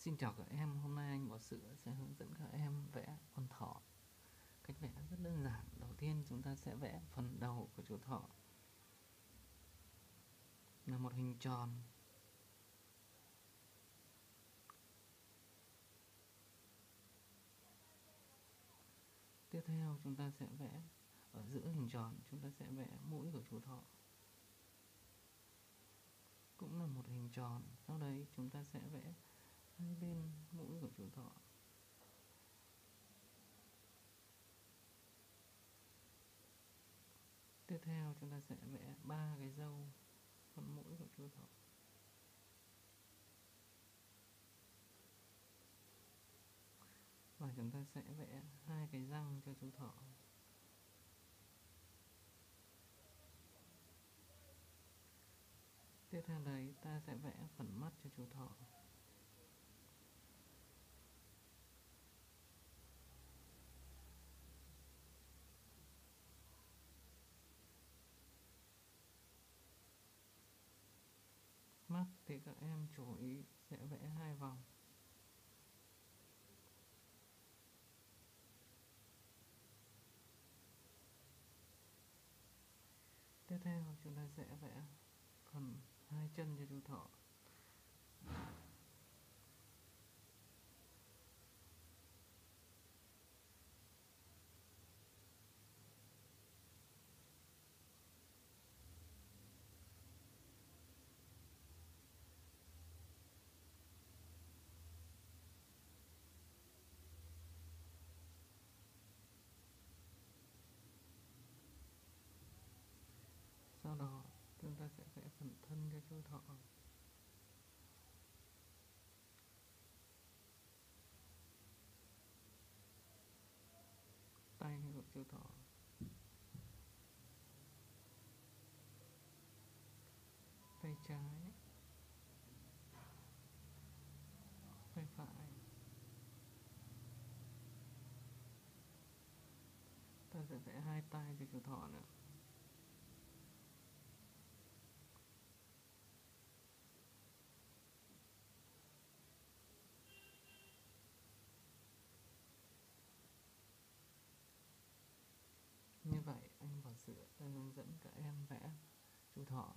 Xin chào các em, hôm nay anh Bảo sữa sẽ hướng dẫn các em vẽ con thỏ. Cách vẽ rất đơn giản, đầu tiên chúng ta sẽ vẽ phần đầu của chú thỏ. Là một hình tròn. Tiếp theo chúng ta sẽ vẽ ở giữa hình tròn. Chúng ta sẽ vẽ mũi của chú thỏ. Cũng là một hình tròn. Sau đấy chúng ta sẽ vẽ hai bên mũi của chú thỏ tiếp theo chúng ta sẽ vẽ ba cái râu phần mũi của chú thỏ. Và chúng ta sẽ vẽ hai cái răng cho chú thỏ. Tiếp theo đấy, ta sẽ vẽ phần mắt cho chú thỏ. Mắt thì các em chú ý sẽ vẽ hai vòng. Tiếp theo, chúng ta sẽ vẽ phần hai chân cho chú thỏ sau đó chúng ta sẽ vẽ phần thân cho chú thỏ tay của chú thỏ tay trái. Tay phải. Ta sẽ vẽ hai tay cho chú thỏ nữa. Sữa đang hướng dẫn các em vẽ chú thỏ